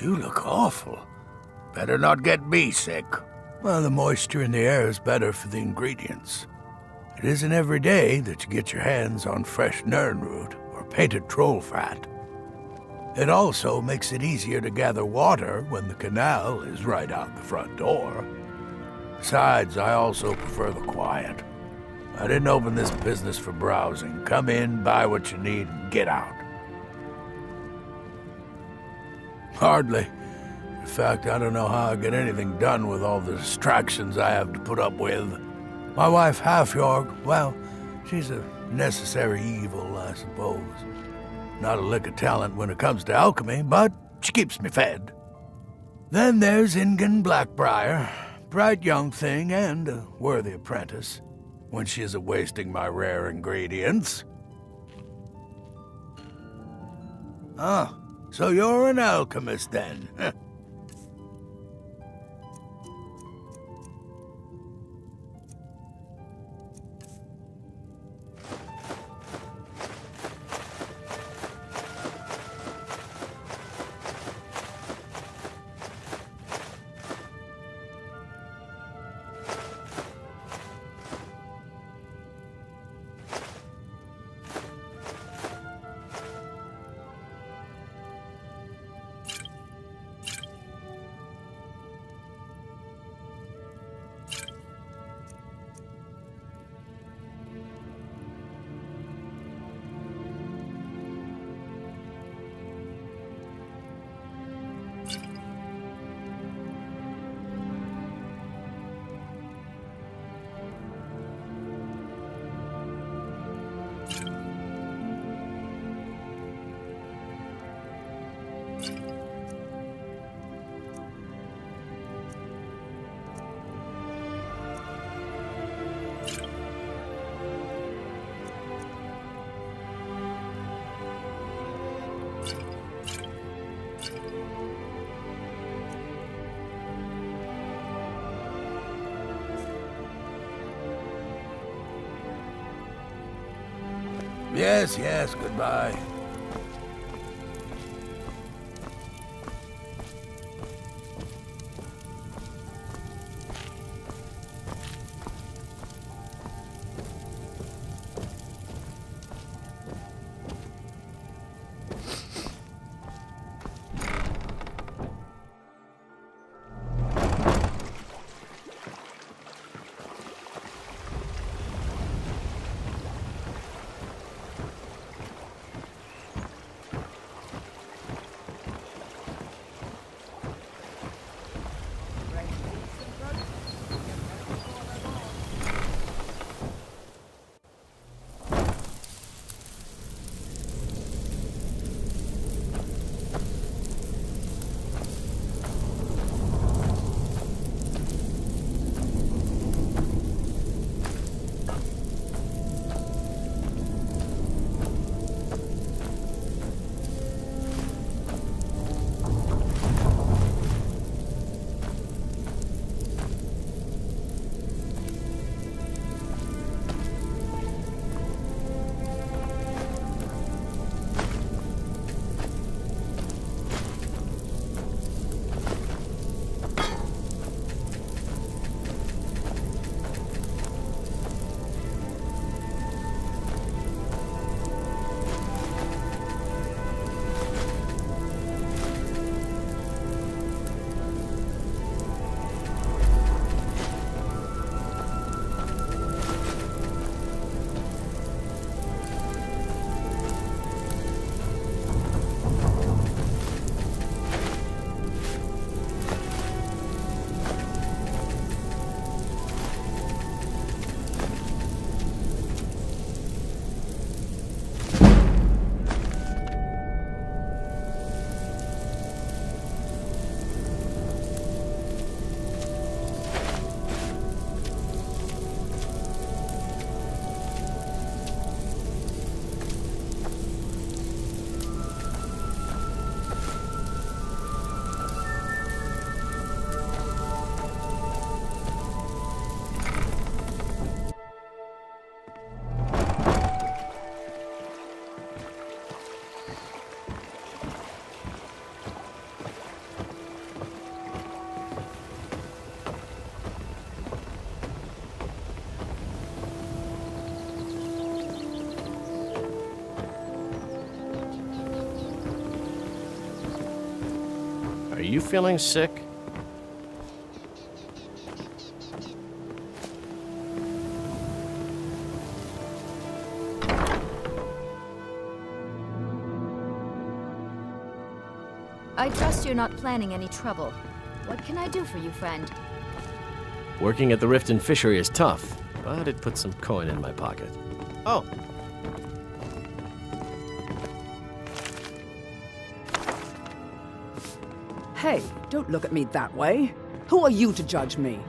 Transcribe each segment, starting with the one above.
You look awful. Better not get me sick. Well, the moisture in the air is better for the ingredients. It isn't every day that you get your hands on fresh nirnroot or painted troll fat. It also makes it easier to gather water when the canal is right out the front door. Besides, I also prefer the quiet. I didn't open this business for browsing. Come in, buy what you need, and get out. Hardly. In fact, I don't know how I get anything done with all the distractions I have to put up with. My wife, Hafjorg, well, she's a necessary evil, I suppose. Not a lick of talent when it comes to alchemy, but she keeps me fed. Then there's Ingun Blackbriar, bright young thing and a worthy apprentice, when she isn't wasting my rare ingredients. Ah, so you're an alchemist then? Yes, yes, goodbye. You feeling sick? I trust you're not planning any trouble. What can I do for you, friend? Working at the Riften Fishery is tough, but it puts some coin in my pocket. Oh. Hey, don't look at me that way. Who are you to judge me?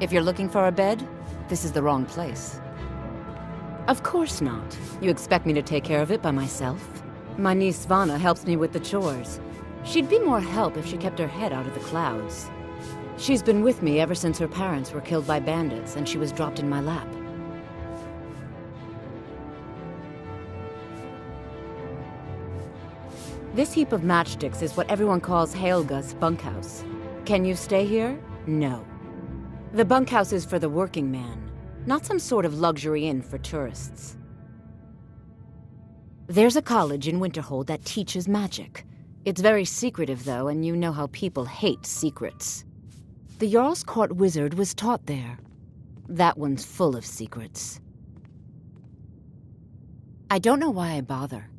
If you're looking for a bed, this is the wrong place. Of course not. You expect me to take care of it by myself? My niece Svana helps me with the chores. She'd be more help if she kept her head out of the clouds. She's been with me ever since her parents were killed by bandits and she was dropped in my lap. This heap of matchsticks is what everyone calls Haelga's bunkhouse. Can you stay here? No. The bunkhouse is for the working man, not some sort of luxury inn for tourists. There's a college in Winterhold that teaches magic. It's very secretive, though, and you know how people hate secrets. The Jarl's Court wizard was taught there. That one's full of secrets. I don't know why I bother.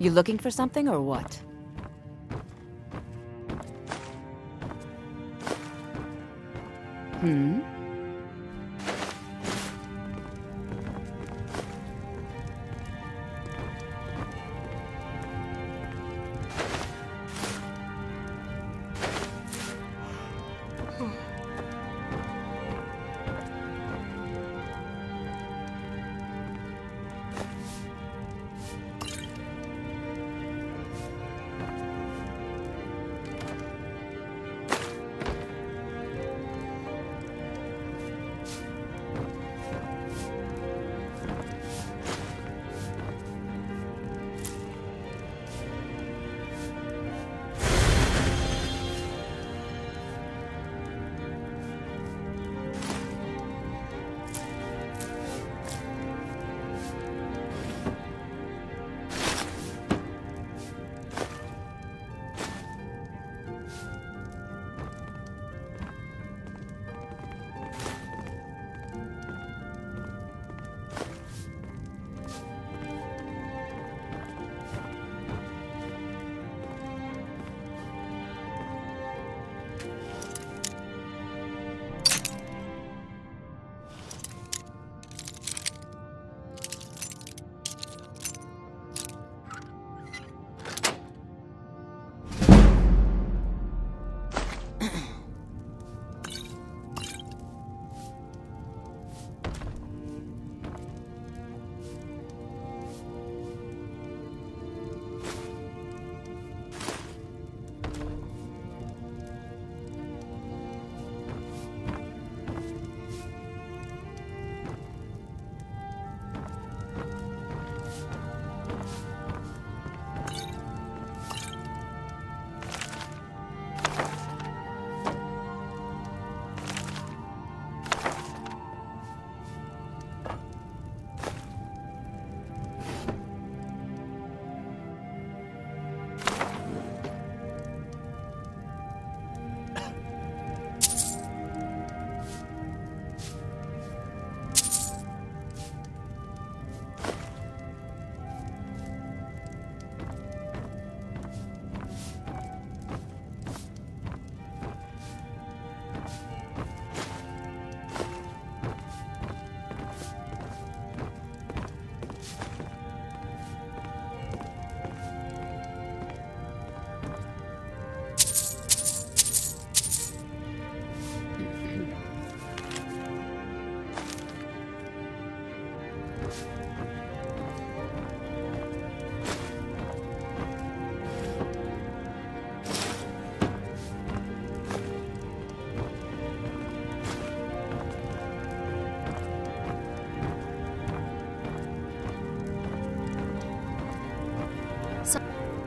You looking for something or what? Hmm?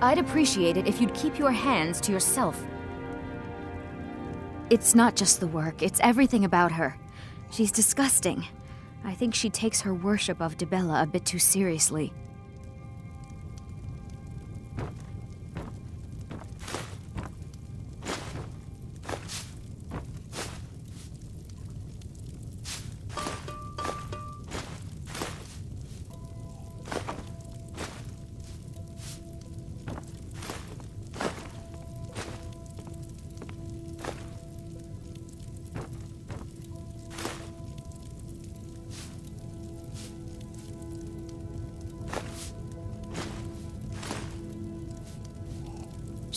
I'd appreciate it if you'd keep your hands to yourself. It's not just the work, it's everything about her. She's disgusting. I think she takes her worship of Dibella a bit too seriously.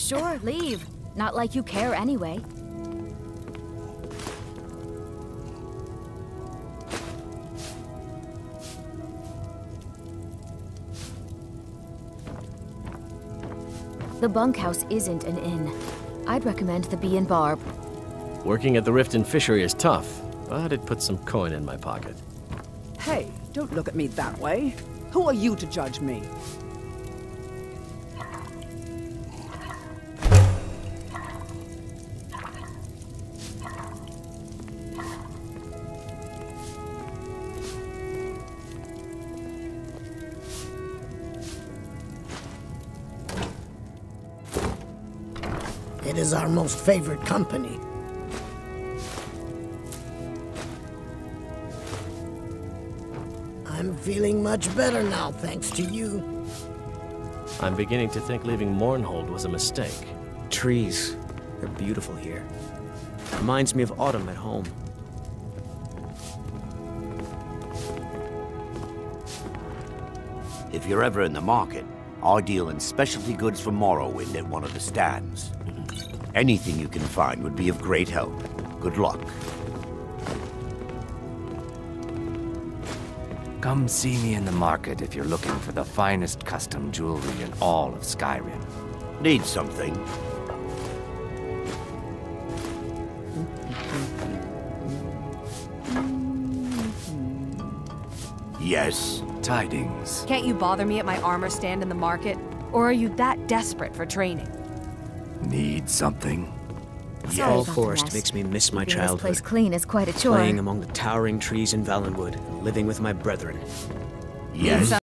Sure, leave. Not like you care anyway. The bunkhouse isn't an inn. I'd recommend the Bee and Barb. Working at the Riften Fishery is tough, but it puts some coin in my pocket. Hey, don't look at me that way. Who are you to judge me? It is our most favored company. I'm feeling much better now, thanks to you. I'm beginning to think leaving Mournhold was a mistake. Trees. They're beautiful here. Reminds me of autumn at home. If you're ever in the market, I deal in specialty goods from Morrowind at one of the stands. Anything you can find would be of great help. Good luck. Come see me in the market if you're looking for the finest custom jewelry in all of Skyrim. Need something? Yes. Tidings. Can't you bother me at my armor stand in the market? Or are you that desperate for training? Need something? Sorry Fall Forest makes me miss my Keeping this childhood. place clean is quite a chore. Playing among the towering trees in Valenwood, and living with my brethren. Yes.